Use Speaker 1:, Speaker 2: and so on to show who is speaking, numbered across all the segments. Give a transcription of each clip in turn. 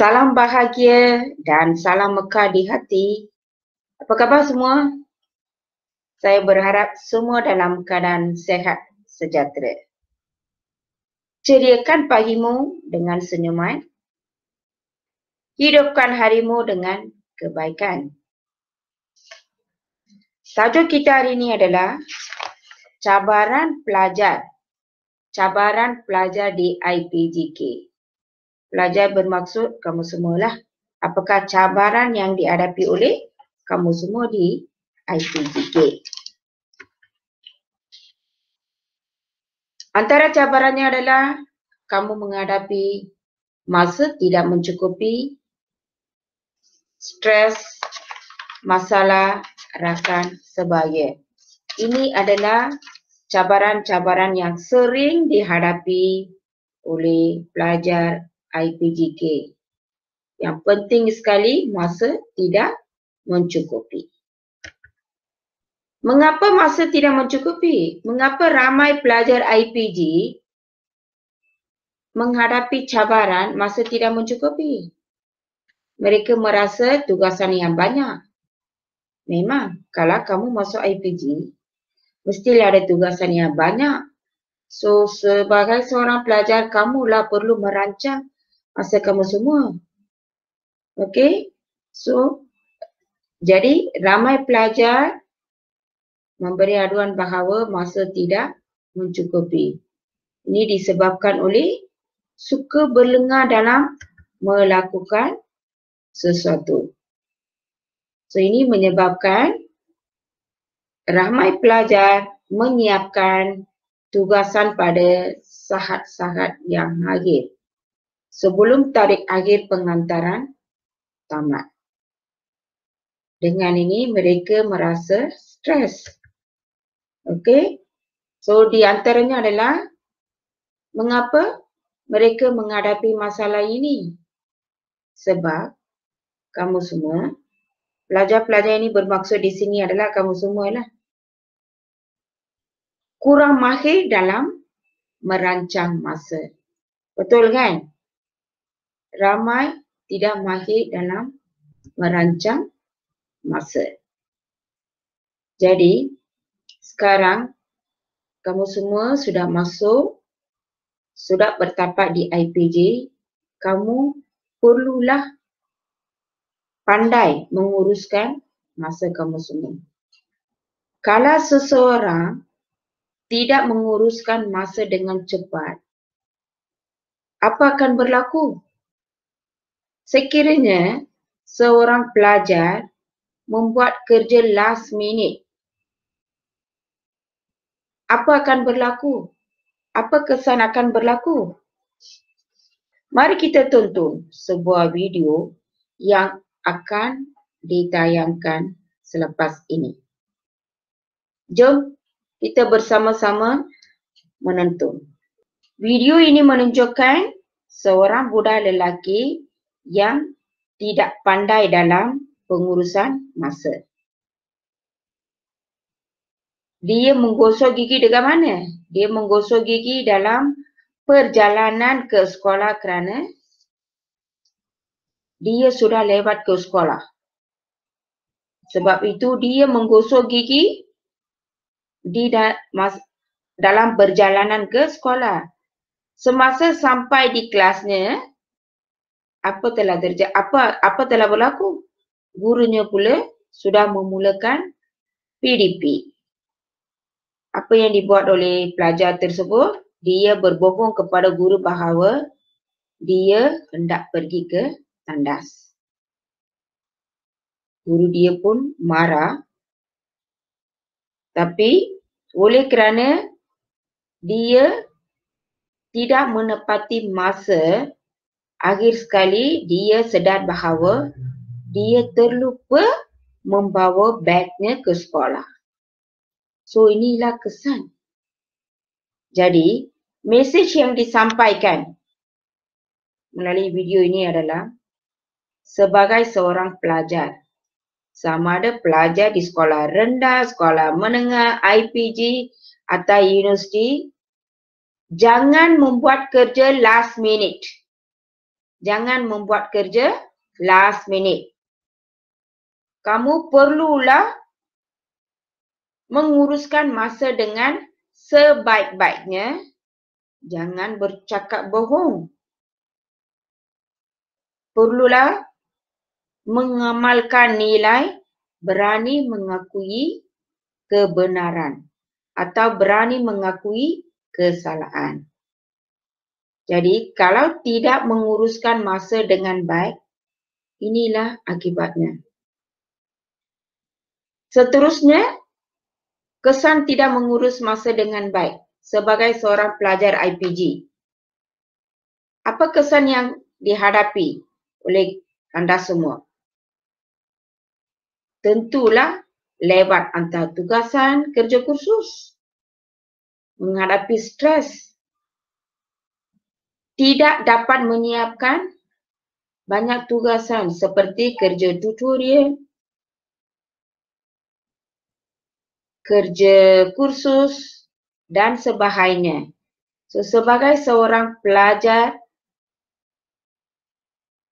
Speaker 1: Salam bahagia dan salam Mekah di hati. Apa khabar semua? Saya berharap semua dalam keadaan sehat sejahtera. Ceriakan pagimu dengan senyuman. Hidupkan harimu dengan kebaikan. Tajuk kita hari ini adalah cabaran pelajar. Cabaran pelajar di IPGK. Pelajar bermaksud kamu semualah. Apakah cabaran yang dihadapi oleh kamu semua di IPGK? Antara cabarannya adalah kamu menghadapi masa tidak mencukupi, stres, masalah, rakan sebagainya. Ini adalah cabaran-cabaran yang sering dihadapi oleh pelajar IPGK. Yang penting sekali masa tidak mencukupi. Mengapa masa tidak mencukupi? Mengapa ramai pelajar IPG menghadapi cabaran masa tidak mencukupi? Mereka merasa tugasan yang banyak. Memang kalau kamu masuk IPG, mestilah ada tugasan yang banyak. So sebagai seorang pelajar, kamulah perlu merancang masa kamu semua. Okay? So, jadi ramai pelajar memberi aduan bahawa masa tidak mencukupi. Ini disebabkan oleh suka berlengah dalam melakukan sesuatu. So ini menyebabkan ramai pelajar menyiapkan tugasan pada sahat-sahat yang akhir sebelum tarikh akhir pengantaran tamat. Dengan ini mereka merasa stres. Okey. So di antaranya adalah mengapa mereka menghadapi masalah ini? Sebab kamu semua pelajar-pelajar ini bermaksud di sini adalah kamu semua lah kurang mahir dalam merancang masa. Betul kan? Ramai tidak mahir dalam merancang masa. Jadi, sekarang kamu semua sudah masuk, sudah bertapak di IPJ, kamu perlulah pandai menguruskan masa kamu semua. Kalau seseorang tidak menguruskan masa dengan cepat, apa akan berlaku? Sekiranya seorang pelajar membuat kerja last minute, apa akan berlaku? Apa kesan akan berlaku? Mari kita tonton sebuah video yang akan ditayangkan selepas ini. Jom kita bersama-sama menonton. Video ini menunjukkan seorang budak lelaki yang tidak pandai dalam pengurusan masa. Dia menggosok gigi dengan mana? Dia menggosok gigi dalam perjalanan ke sekolah kerana dia sudah lewat ke sekolah. Sebab itu dia menggosok gigi di da- dalam perjalanan ke sekolah. Semasa sampai di kelasnya, apa telah terjadi apa apa telah berlaku? Gurunya pula sudah memulakan PDP apa yang dibuat oleh pelajar tersebut? Dia berbohong kepada guru bahawa dia hendak pergi ke tandas. Guru dia pun marah. Tapi oleh kerana dia tidak menepati masa akhir sekali dia sedar bahawa dia terlupa membawa bagnya ke sekolah. So inilah kesan. Jadi, mesej yang disampaikan melalui video ini adalah sebagai seorang pelajar, sama ada pelajar di sekolah rendah, sekolah menengah, IPG atau universiti, jangan membuat kerja last minute jangan membuat kerja last minute. Kamu perlulah menguruskan masa dengan sebaik-baiknya. Jangan bercakap bohong. Perlulah mengamalkan nilai berani mengakui kebenaran atau berani mengakui kesalahan. Jadi kalau tidak menguruskan masa dengan baik, inilah akibatnya. Seterusnya, kesan tidak mengurus masa dengan baik sebagai seorang pelajar IPG. Apa kesan yang dihadapi oleh anda semua? Tentulah lewat antara tugasan kerja kursus, menghadapi stres, tidak dapat menyiapkan banyak tugasan seperti kerja tutorial, kerja kursus dan sebagainya. So, sebagai seorang pelajar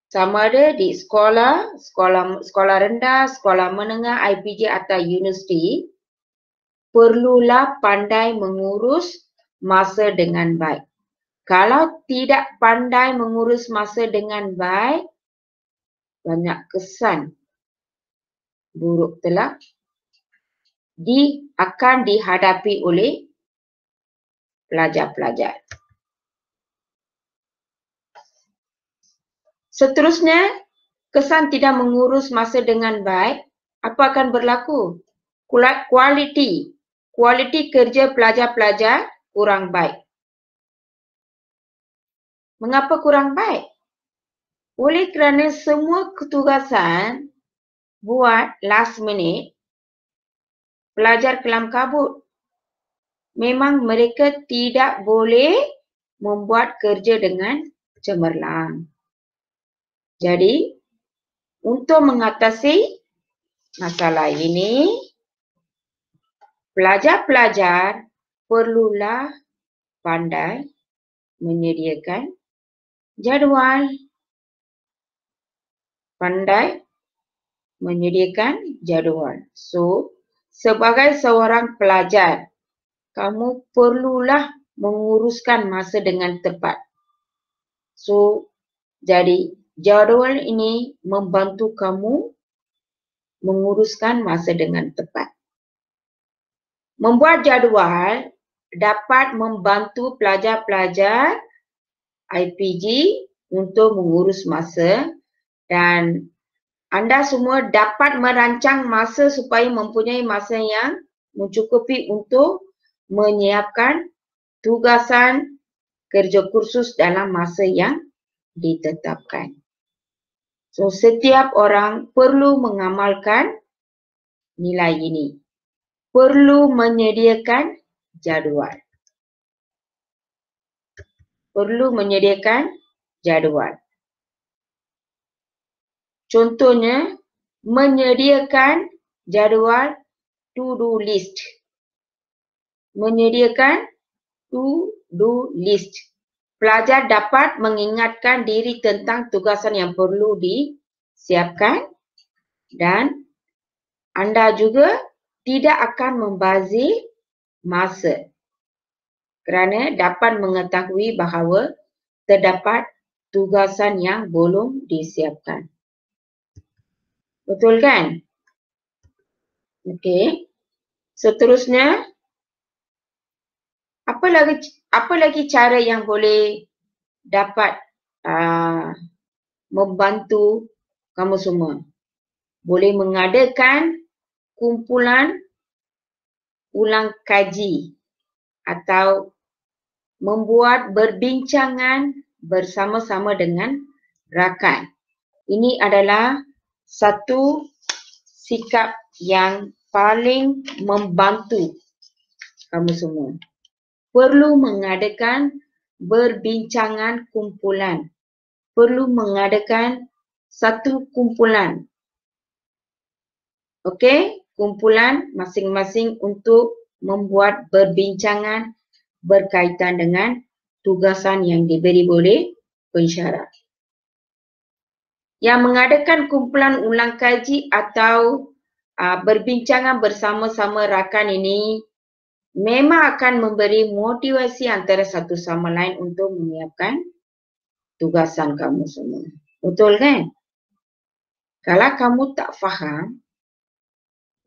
Speaker 1: sama ada di sekolah, sekolah sekolah rendah, sekolah menengah, IPG atau universiti, perlulah pandai mengurus masa dengan baik. Kalau tidak pandai mengurus masa dengan baik, banyak kesan buruk telah di akan dihadapi oleh pelajar-pelajar. Seterusnya, kesan tidak mengurus masa dengan baik, apa akan berlaku? Kualiti, kualiti kerja pelajar-pelajar kurang baik. Mengapa kurang baik? Oleh kerana semua ketugasan buat last minute, pelajar kelam kabut. Memang mereka tidak boleh membuat kerja dengan cemerlang. Jadi untuk mengatasi masalah ini pelajar-pelajar perlulah pandai menyediakan jadual pandai menyediakan jadual. So sebagai seorang pelajar kamu perlulah menguruskan masa dengan tepat. So jadi jadual ini membantu kamu menguruskan masa dengan tepat. Membuat jadual dapat membantu pelajar-pelajar IPG untuk mengurus masa dan anda semua dapat merancang masa supaya mempunyai masa yang mencukupi untuk menyiapkan tugasan kerja kursus dalam masa yang ditetapkan. So setiap orang perlu mengamalkan nilai ini. Perlu menyediakan jadual. Perlu menyediakan jadual. Contohnya, menyediakan jadual to-do list. Menyediakan to-do list pelajar dapat mengingatkan diri tentang tugasan yang perlu disiapkan dan anda juga tidak akan membazir masa kerana dapat mengetahui bahawa terdapat tugasan yang belum disiapkan. Betul kan? Okey. Seterusnya, apa lagi apa lagi cara yang boleh dapat uh, membantu kamu semua? Boleh mengadakan kumpulan ulang kaji atau membuat berbincangan bersama-sama dengan rakan. Ini adalah satu sikap yang paling membantu kamu semua perlu mengadakan berbincangan kumpulan. Perlu mengadakan satu kumpulan. Okey, kumpulan masing-masing untuk membuat berbincangan berkaitan dengan tugasan yang diberi oleh pensyarah. yang mengadakan kumpulan ulang kaji atau uh, berbincangan bersama-sama rakan ini memang akan memberi motivasi antara satu sama lain untuk menyiapkan tugasan kamu semua. Betul kan? Kalau kamu tak faham,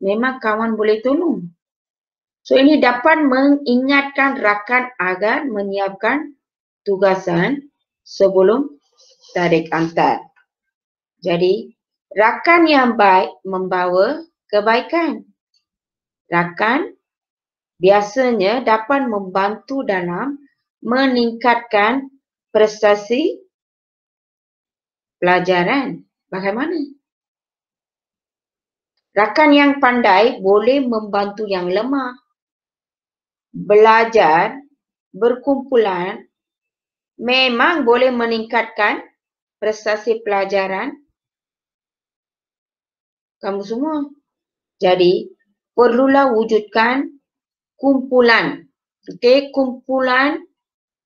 Speaker 1: memang kawan boleh tolong. So ini dapat mengingatkan rakan agar menyiapkan tugasan sebelum tarik antar. Jadi, rakan yang baik membawa kebaikan. Rakan biasanya dapat membantu dalam meningkatkan prestasi pelajaran. Bagaimana? Rakan yang pandai boleh membantu yang lemah. Belajar berkumpulan memang boleh meningkatkan prestasi pelajaran kamu semua. Jadi, perlulah wujudkan kumpulan. Okey, kumpulan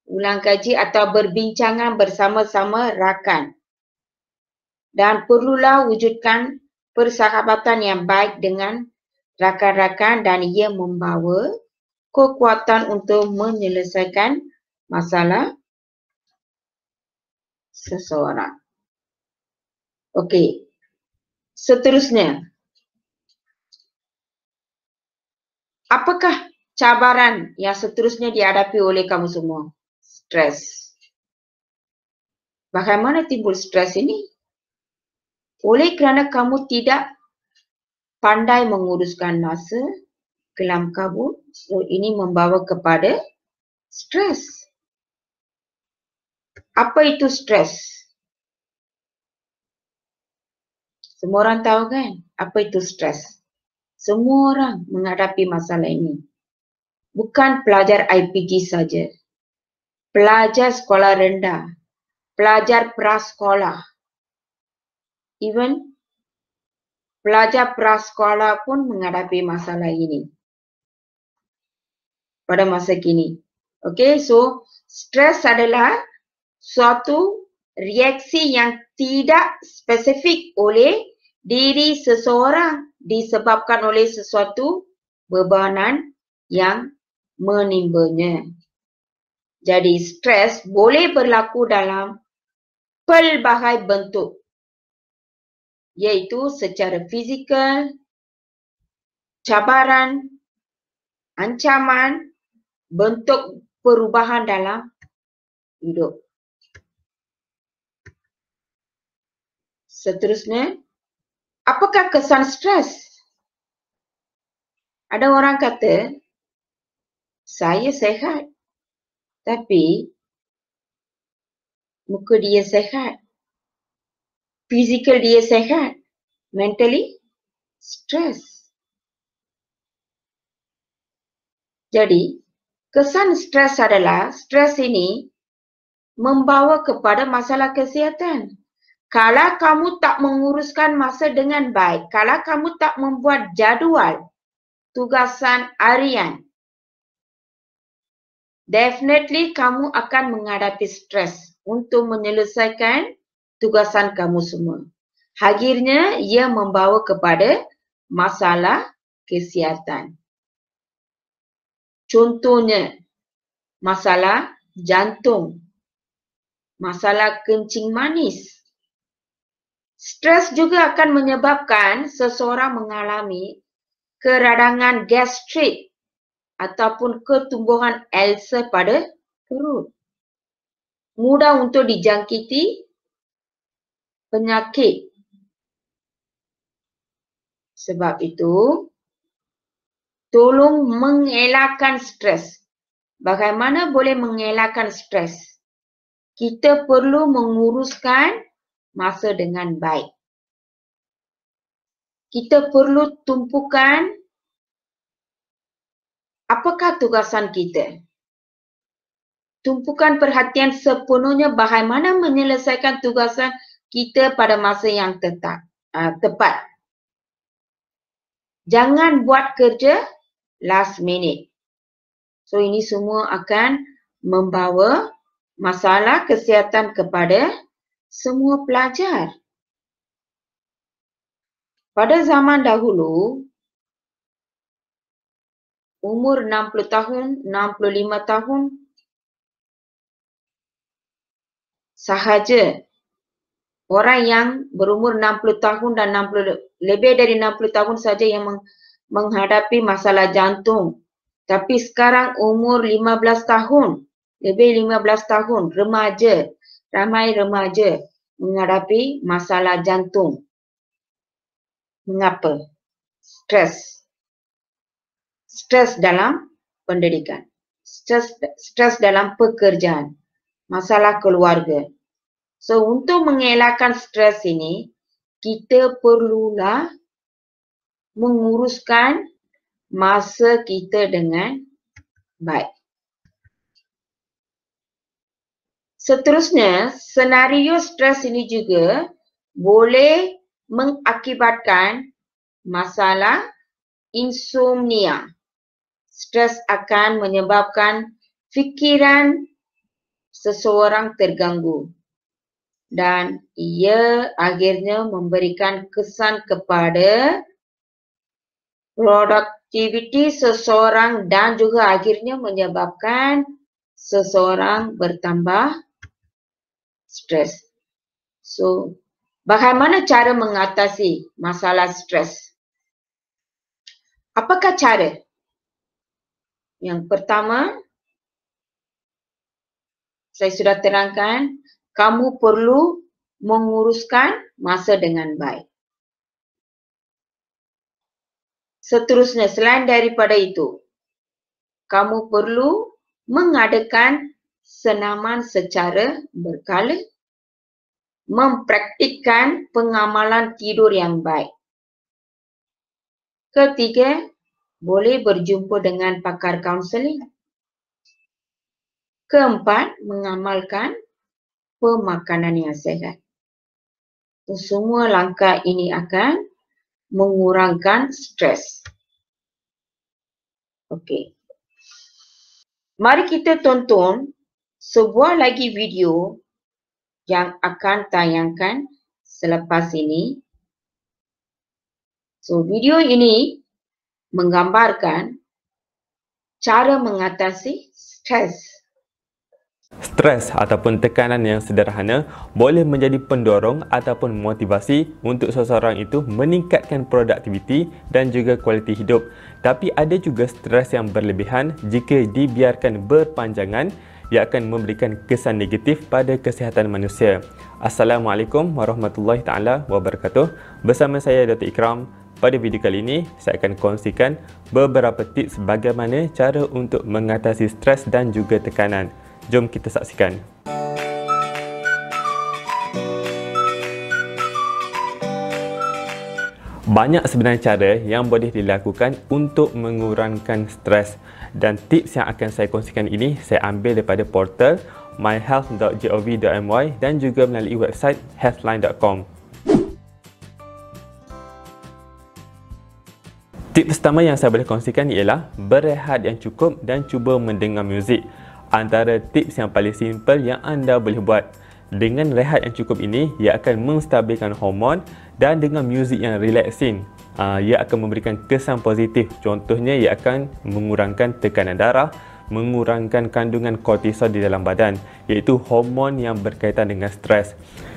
Speaker 1: ulang kaji atau berbincangan bersama-sama rakan. Dan perlulah wujudkan persahabatan yang baik dengan rakan-rakan dan ia membawa kekuatan untuk menyelesaikan masalah seseorang. Okey, seterusnya. Apakah cabaran yang seterusnya dihadapi oleh kamu semua? Stres. Bagaimana timbul stres ini? Oleh kerana kamu tidak pandai menguruskan masa kelam kabut, so ini membawa kepada stres. Apa itu stres? Semua orang tahu kan apa itu stres. Semua orang menghadapi masalah ini. Bukan pelajar IPG saja. Pelajar sekolah rendah. Pelajar prasekolah. Even pelajar prasekolah pun menghadapi masalah ini. Pada masa kini. Okay, so stres adalah suatu reaksi yang tidak spesifik oleh diri seseorang disebabkan oleh sesuatu bebanan yang menimbanya. Jadi stres boleh berlaku dalam pelbagai bentuk iaitu secara fizikal, cabaran, ancaman, bentuk perubahan dalam hidup. Seterusnya, apakah kesan stres? Ada orang kata, saya sehat. Tapi, muka dia sehat. Fizikal dia sehat. Mentally, stres. Jadi, kesan stres adalah, stres ini membawa kepada masalah kesihatan kalau kamu tak menguruskan masa dengan baik, kalau kamu tak membuat jadual tugasan harian, definitely kamu akan menghadapi stres untuk menyelesaikan tugasan kamu semua. Akhirnya ia membawa kepada masalah kesihatan. Contohnya, masalah jantung, masalah kencing manis, Stres juga akan menyebabkan seseorang mengalami keradangan gastrik ataupun ketumbuhan ulcer pada perut. Mudah untuk dijangkiti penyakit. Sebab itu, tolong mengelakkan stres. Bagaimana boleh mengelakkan stres? Kita perlu menguruskan masa dengan baik. Kita perlu tumpukan apakah tugasan kita. Tumpukan perhatian sepenuhnya bagaimana menyelesaikan tugasan kita pada masa yang tetap, uh, tepat. Jangan buat kerja last minute. So ini semua akan membawa masalah kesihatan kepada semua pelajar. pada zaman dahulu, umur 60 tahun, 65 tahun sahaja orang yang berumur 60 tahun dan 60 lebih dari 60 tahun saja yang menghadapi masalah jantung. Tapi sekarang umur 15 tahun, lebih 15 tahun, remaja, ramai remaja menghadapi masalah jantung. Mengapa? Stres. Stres dalam pendidikan. Stres, stres dalam pekerjaan. Masalah keluarga. So untuk mengelakkan stres ini, kita perlulah menguruskan masa kita dengan baik. Seterusnya, senario stres ini juga boleh mengakibatkan masalah insomnia. Stres akan menyebabkan fikiran seseorang terganggu dan ia akhirnya memberikan kesan kepada produktiviti seseorang dan juga akhirnya menyebabkan seseorang bertambah stres. So, bagaimana cara mengatasi masalah stres? Apakah cara? Yang pertama, saya sudah terangkan, kamu perlu menguruskan masa dengan baik. Seterusnya, selain daripada itu, kamu perlu mengadakan senaman secara berkala, mempraktikkan pengamalan tidur yang baik. Ketiga, boleh berjumpa dengan pakar kaunseling. Keempat, mengamalkan pemakanan yang sehat. Semua langkah ini akan mengurangkan stres. Okey. Mari kita tonton sebuah lagi video yang akan tayangkan selepas ini. So video ini menggambarkan cara mengatasi stres.
Speaker 2: Stres ataupun tekanan yang sederhana boleh menjadi pendorong ataupun motivasi untuk seseorang itu meningkatkan produktiviti dan juga kualiti hidup. Tapi ada juga stres yang berlebihan jika dibiarkan berpanjangan ia akan memberikan kesan negatif pada kesihatan manusia. Assalamualaikum warahmatullahi taala wabarakatuh. Bersama saya Datuk Ikram. Pada video kali ini, saya akan kongsikan beberapa tips bagaimana cara untuk mengatasi stres dan juga tekanan. Jom kita saksikan. Banyak sebenarnya cara yang boleh dilakukan untuk mengurangkan stres dan tips yang akan saya kongsikan ini saya ambil daripada portal myhealth.gov.my dan juga melalui website healthline.com. Tips pertama yang saya boleh kongsikan ialah berehat yang cukup dan cuba mendengar muzik antara tips yang paling simple yang anda boleh buat. Dengan rehat yang cukup ini, ia akan menstabilkan hormon dan dengan muzik yang relaxing, uh, ia akan memberikan kesan positif. Contohnya, ia akan mengurangkan tekanan darah, mengurangkan kandungan kortisol di dalam badan, iaitu hormon yang berkaitan dengan stres.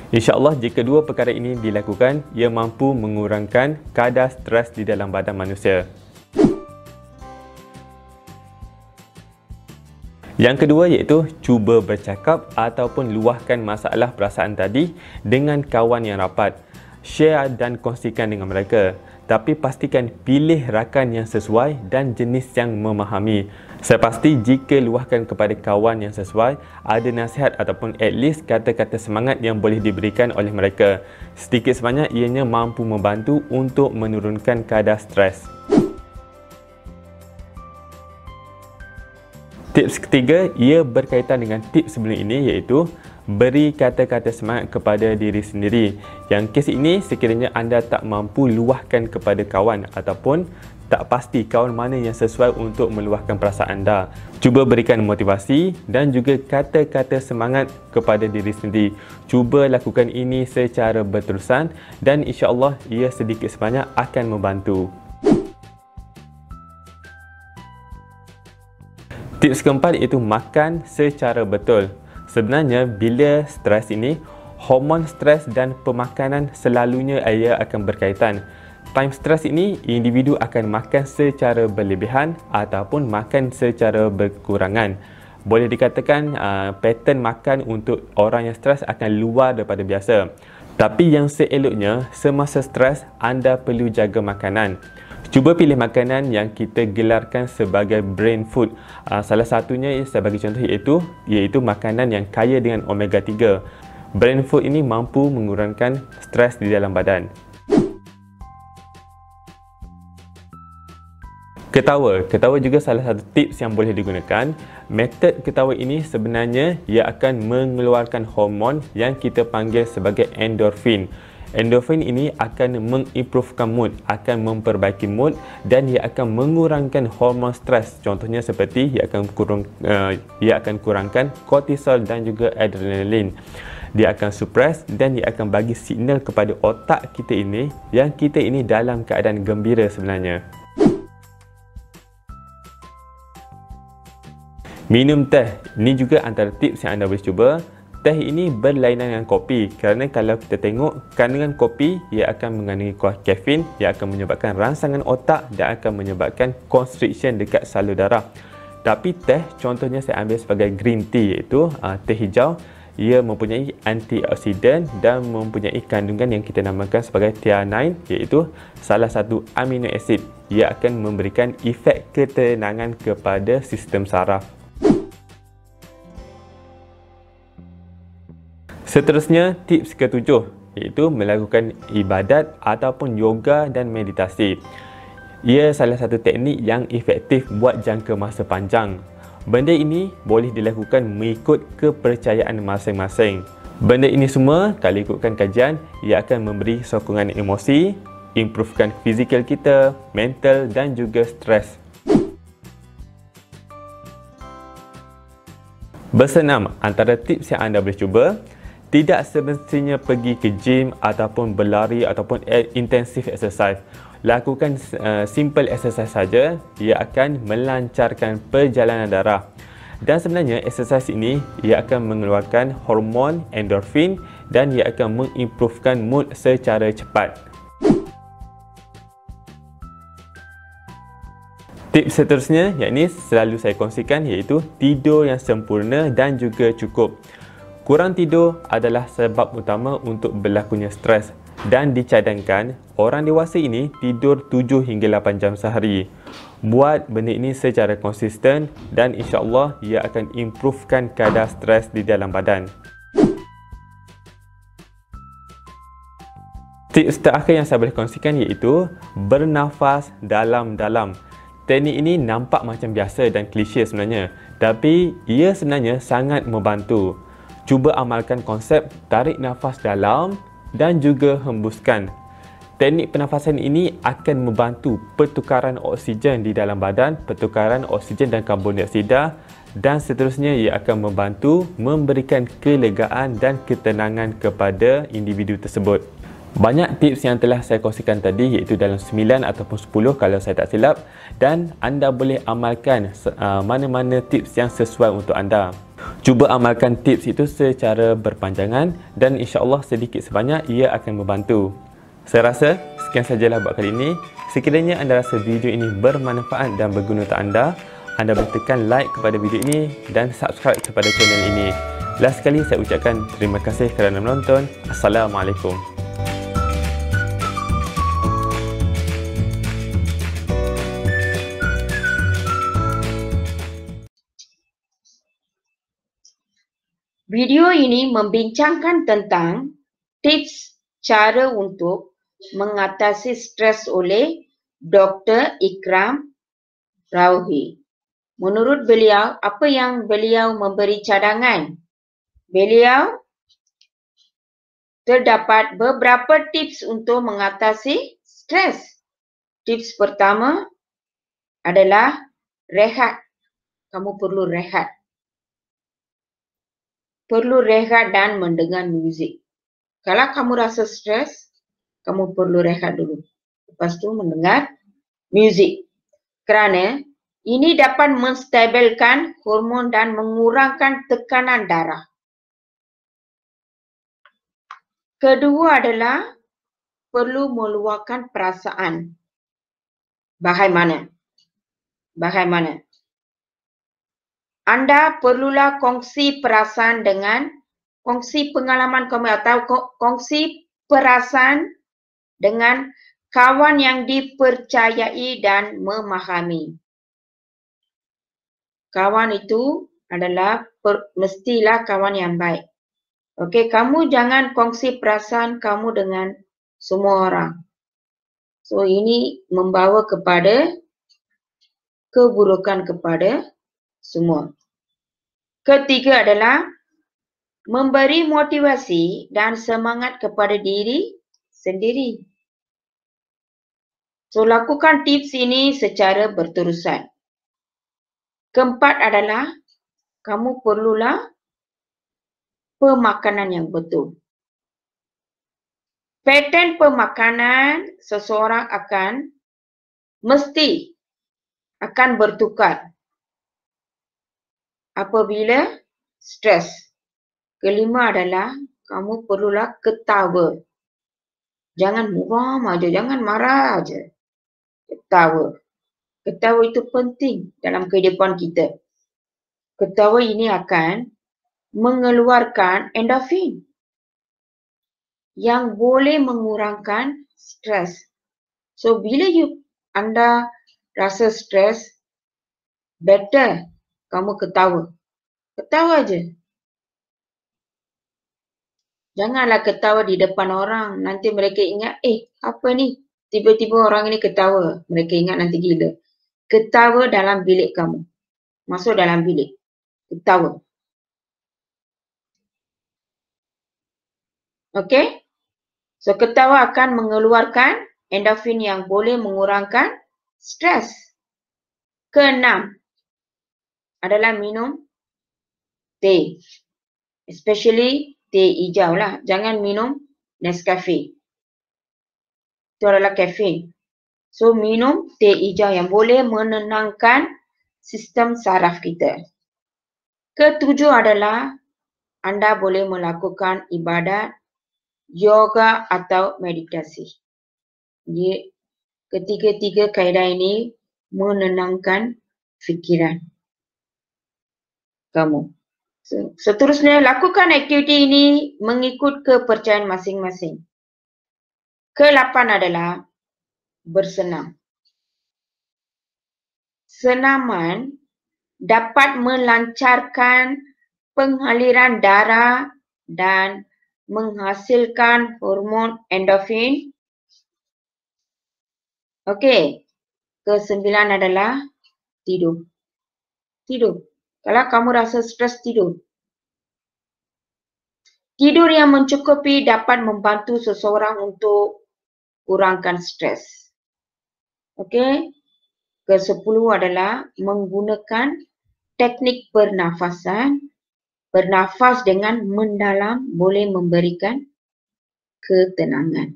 Speaker 2: InsyaAllah jika dua perkara ini dilakukan, ia mampu mengurangkan kadar stres di dalam badan manusia. Yang kedua iaitu cuba bercakap ataupun luahkan masalah perasaan tadi dengan kawan yang rapat. Share dan kongsikan dengan mereka. Tapi pastikan pilih rakan yang sesuai dan jenis yang memahami. Saya pasti jika luahkan kepada kawan yang sesuai, ada nasihat ataupun at least kata-kata semangat yang boleh diberikan oleh mereka. Sedikit sebanyak ianya mampu membantu untuk menurunkan kadar stres. Tips ketiga, ia berkaitan dengan tips sebelum ini iaitu beri kata-kata semangat kepada diri sendiri. Yang kes ini sekiranya anda tak mampu luahkan kepada kawan ataupun tak pasti kawan mana yang sesuai untuk meluahkan perasaan anda. Cuba berikan motivasi dan juga kata-kata semangat kepada diri sendiri. Cuba lakukan ini secara berterusan dan insya-Allah ia sedikit sebanyak akan membantu. Tips keempat iaitu makan secara betul. Sebenarnya bila stres ini, hormon stres dan pemakanan selalunya ia akan berkaitan. Time stres ini, individu akan makan secara berlebihan ataupun makan secara berkurangan. Boleh dikatakan uh, pattern makan untuk orang yang stres akan luar daripada biasa. Tapi yang seeloknya, semasa stres, anda perlu jaga makanan. Cuba pilih makanan yang kita gelarkan sebagai brain food. Uh, salah satunya sebagai contoh iaitu iaitu makanan yang kaya dengan omega 3. Brain food ini mampu mengurangkan stres di dalam badan. Ketawa. Ketawa juga salah satu tips yang boleh digunakan. Metod ketawa ini sebenarnya ia akan mengeluarkan hormon yang kita panggil sebagai endorfin. Endorfin ini akan mengimprovekan mood, akan memperbaiki mood dan ia akan mengurangkan hormon stres. Contohnya seperti ia akan kurang uh, ia akan kurangkan kortisol dan juga adrenalin. Dia akan suppress dan dia akan bagi signal kepada otak kita ini yang kita ini dalam keadaan gembira sebenarnya. Minum teh, ini juga antara tips yang anda boleh cuba. Teh ini berlainan dengan kopi kerana kalau kita tengok kandungan kopi ia akan mengandungi kafein yang akan menyebabkan rangsangan otak dan akan menyebabkan constriction dekat salur darah. Tapi teh contohnya saya ambil sebagai green tea iaitu uh, teh hijau ia mempunyai antioksidan dan mempunyai kandungan yang kita namakan sebagai theanine iaitu salah satu amino acid. Ia akan memberikan efek ketenangan kepada sistem saraf. Seterusnya, tips ketujuh iaitu melakukan ibadat ataupun yoga dan meditasi. Ia salah satu teknik yang efektif buat jangka masa panjang. Benda ini boleh dilakukan mengikut kepercayaan masing-masing. Benda ini semua, kalau ikutkan kajian, ia akan memberi sokongan emosi, improvekan fizikal kita, mental dan juga stres. Bersenam antara tips yang anda boleh cuba tidak semestinya pergi ke gym ataupun berlari ataupun intensif exercise. Lakukan uh, simple exercise saja, ia akan melancarkan perjalanan darah. Dan sebenarnya exercise ini ia akan mengeluarkan hormon endorfin dan ia akan mengimprovekan mood secara cepat. Tips seterusnya yang ini selalu saya kongsikan iaitu tidur yang sempurna dan juga cukup. Kurang tidur adalah sebab utama untuk berlakunya stres dan dicadangkan orang dewasa ini tidur 7 hingga 8 jam sehari. Buat benda ini secara konsisten dan insya-Allah ia akan improvekan kadar stres di dalam badan. Tips terakhir yang saya boleh kongsikan iaitu bernafas dalam-dalam. Teknik ini nampak macam biasa dan klise sebenarnya, tapi ia sebenarnya sangat membantu cuba amalkan konsep tarik nafas dalam dan juga hembuskan. Teknik pernafasan ini akan membantu pertukaran oksigen di dalam badan, pertukaran oksigen dan karbon dioksida dan seterusnya ia akan membantu memberikan kelegaan dan ketenangan kepada individu tersebut. Banyak tips yang telah saya kongsikan tadi iaitu dalam 9 ataupun 10 kalau saya tak silap dan anda boleh amalkan uh, mana-mana tips yang sesuai untuk anda. Cuba amalkan tips itu secara berpanjangan dan insya-Allah sedikit sebanyak ia akan membantu. Saya rasa sekian sajalah buat kali ini. Sekiranya anda rasa video ini bermanfaat dan berguna untuk anda, anda boleh tekan like kepada video ini dan subscribe kepada channel ini. Last sekali saya ucapkan terima kasih kerana menonton. Assalamualaikum.
Speaker 1: Video ini membincangkan tentang tips cara untuk mengatasi stres oleh Dr. Ikram Rauhi. Menurut beliau, apa yang beliau memberi cadangan? Beliau terdapat beberapa tips untuk mengatasi stres. Tips pertama, adalah rehat. Kamu perlu rehat. Perlu rehat dan mendengar muzik. Kalau kamu rasa stres, kamu perlu rehat dulu. Lepas tu mendengar muzik. Kerana ini dapat menstabilkan hormon dan mengurangkan tekanan darah. Kedua adalah perlu meluahkan perasaan. Bagaimana? Bagaimana? Anda perlulah kongsi perasaan dengan kongsi pengalaman kamu atau kongsi perasaan dengan kawan yang dipercayai dan memahami. Kawan itu adalah per, mestilah kawan yang baik. Okey, kamu jangan kongsi perasaan kamu dengan semua orang. So ini membawa kepada keburukan kepada semua. Ketiga adalah memberi motivasi dan semangat kepada diri sendiri. So lakukan tips ini secara berterusan. Keempat adalah kamu perlulah pemakanan yang betul. Pattern pemakanan seseorang akan mesti akan bertukar apabila stres. Kelima adalah kamu perlulah ketawa. Jangan muram aja, jangan marah aja. Ketawa. Ketawa itu penting dalam kehidupan kita. Ketawa ini akan mengeluarkan endorfin yang boleh mengurangkan stres. So bila you anda rasa stres, better kamu ketawa. Ketawa aja. Janganlah ketawa di depan orang. Nanti mereka ingat, eh apa ni? Tiba-tiba orang ini ketawa. Mereka ingat nanti gila. Ketawa dalam bilik kamu. Masuk dalam bilik. Ketawa. Okay? So ketawa akan mengeluarkan endorfin yang boleh mengurangkan stres. Keenam adalah minum teh. Especially teh hijau lah. Jangan minum Nescafe. Itu adalah kafein. So minum teh hijau yang boleh menenangkan sistem saraf kita. Ketujuh adalah anda boleh melakukan ibadat yoga atau meditasi. Ketiga-tiga kaedah ini menenangkan fikiran kamu. Seterusnya, lakukan aktiviti ini mengikut kepercayaan masing-masing. Kelapan adalah bersenam. Senaman dapat melancarkan pengaliran darah dan menghasilkan hormon endorfin. Okey. Kesembilan adalah tidur. Tidur. Kalau kamu rasa stres, tidur. Tidur yang mencukupi dapat membantu seseorang untuk kurangkan stres. Okey. Kesepuluh adalah menggunakan teknik pernafasan bernafas dengan mendalam boleh memberikan ketenangan.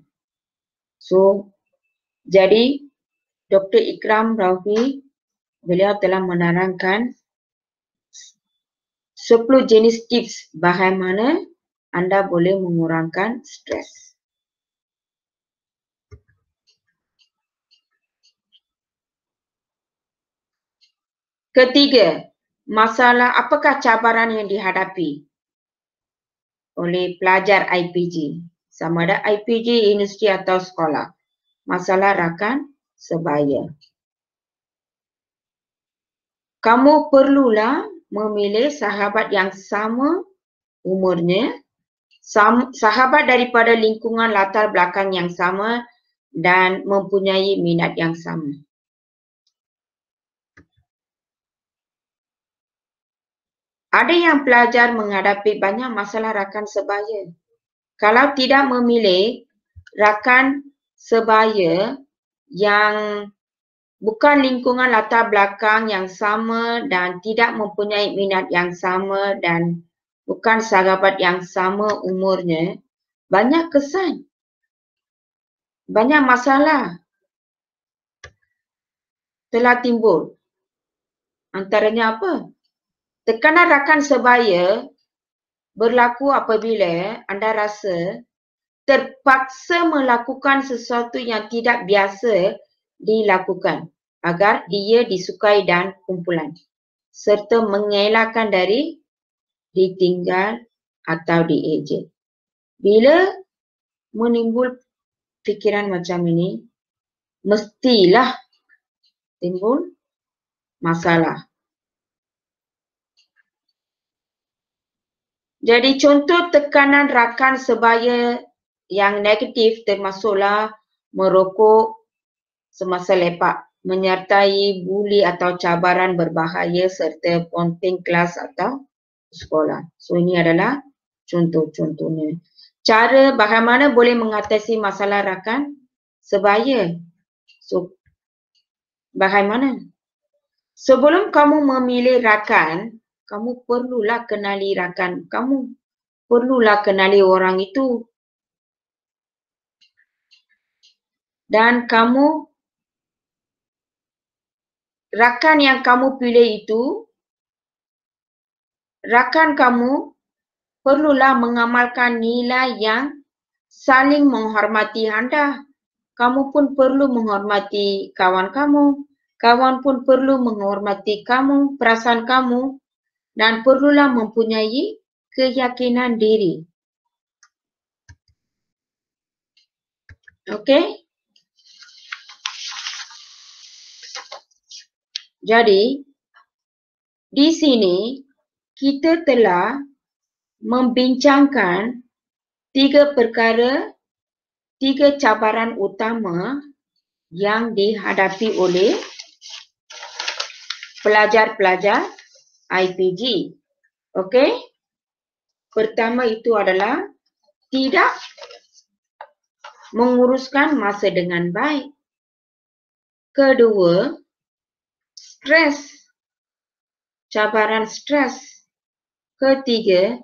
Speaker 1: So, jadi Dr. Ikram Raufi beliau telah menerangkan 10 jenis tips bagaimana anda boleh mengurangkan stres. Ketiga, masalah apakah cabaran yang dihadapi oleh pelajar IPG sama ada IPG industri atau sekolah. Masalah rakan sebaya. Kamu perlulah memilih sahabat yang sama umurnya sahabat daripada lingkungan latar belakang yang sama dan mempunyai minat yang sama Ada yang pelajar menghadapi banyak masalah rakan sebaya. Kalau tidak memilih rakan sebaya yang bukan lingkungan latar belakang yang sama dan tidak mempunyai minat yang sama dan bukan sahabat yang sama umurnya, banyak kesan. Banyak masalah telah timbul. Antaranya apa? Tekanan rakan sebaya berlaku apabila anda rasa terpaksa melakukan sesuatu yang tidak biasa dilakukan agar dia disukai dan kumpulan serta mengelakkan dari ditinggal atau diejek. Bila menimbul fikiran macam ini, mestilah timbul masalah. Jadi contoh tekanan rakan sebaya yang negatif termasuklah merokok semasa lepak, menyertai buli atau cabaran berbahaya serta ponting kelas atau sekolah. So ini adalah contoh-contohnya. Cara bagaimana boleh mengatasi masalah rakan sebaya. So bagaimana? Sebelum kamu memilih rakan, kamu perlulah kenali rakan kamu. Perlulah kenali orang itu. Dan kamu, rakan yang kamu pilih itu, rakan kamu perlulah mengamalkan nilai yang saling menghormati anda. Kamu pun perlu menghormati kawan kamu. Kawan pun perlu menghormati kamu, perasaan kamu dan perlulah mempunyai keyakinan diri. Okey? Jadi, di sini kita telah membincangkan tiga perkara, tiga cabaran utama yang dihadapi oleh pelajar-pelajar IPG. Okey. Pertama itu adalah tidak menguruskan masa dengan baik. Kedua, stres. Cabaran stres. Ketiga,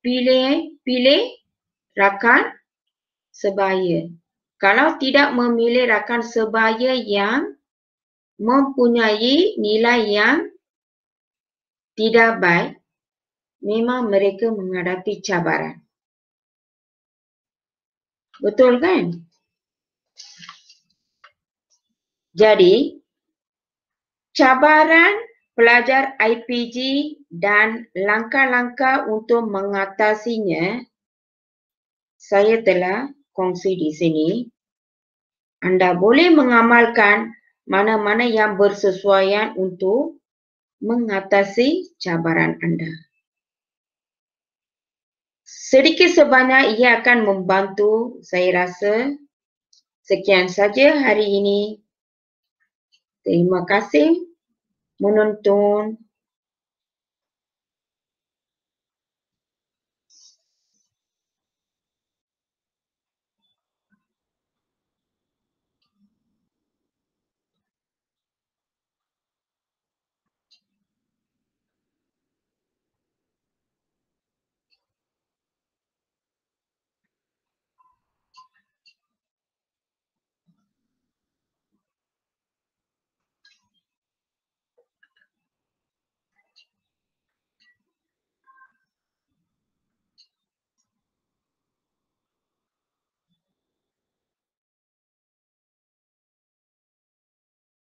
Speaker 1: pilih pilih rakan sebaya. Kalau tidak memilih rakan sebaya yang mempunyai nilai yang tidak baik, memang mereka menghadapi cabaran. Betul kan? Jadi, cabaran pelajar IPG dan langkah-langkah untuk mengatasinya saya telah kongsi di sini. Anda boleh mengamalkan mana-mana yang bersesuaian untuk mengatasi cabaran anda. Sedikit sebanyak ia akan membantu saya rasa. Sekian saja hari ini. Terima kasih menonton.